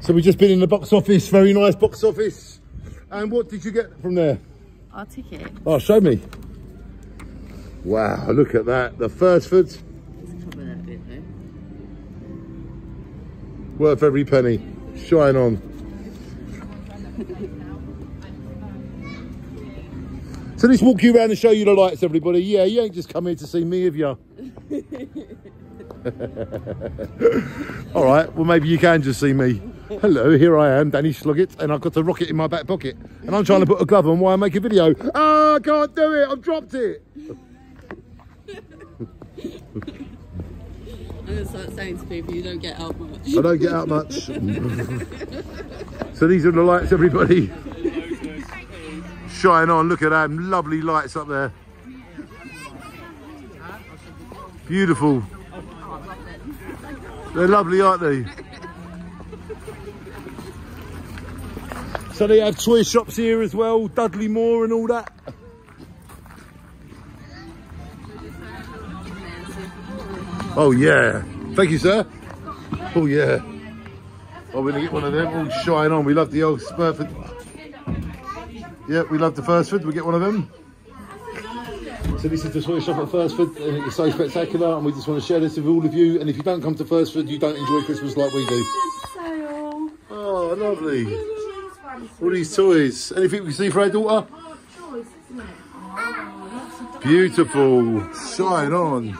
So we've just been in the box office, very nice box office. And what did you get from there? Our ticket. Oh, show me. Wow, look at that. The Thursford, Let's cover that bit though. worth every penny. Shine on. So let's walk you around and show you the lights, everybody. Yeah, you ain't just come here to see me, have you? All right, well, maybe you can just see me. Hello, here I am, Danny Sloggett, and I've got a rocket in my back pocket. And I'm trying to put a glove on while I make a video. Ah, I can't do it, I've dropped it. I'm gonna start saying to people you don't get out much. I don't get out much. so these are the lights, everybody. Shine on, look at them lovely lights up there. Beautiful. They're lovely, aren't they? So they have toy shops here as well, Dudley Moore and all that. Oh yeah. Thank you, sir. Oh yeah. Oh, we're gonna get one of them. Oh, shine on. We love the old Spurford. Yeah, we love the Thursford. We get one of them. So this is the toy shop at Thursford, and uh, it's so spectacular, and we just want to share this with all of you. And if you don't come to Thursford, you don't enjoy Christmas like we do. Oh, lovely. All these toys. Anything we can see for our daughter? Beautiful. Shine on.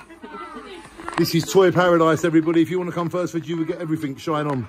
This is Toy Paradise, everybody. If you want to come Thursford, you will get everything. Shine on.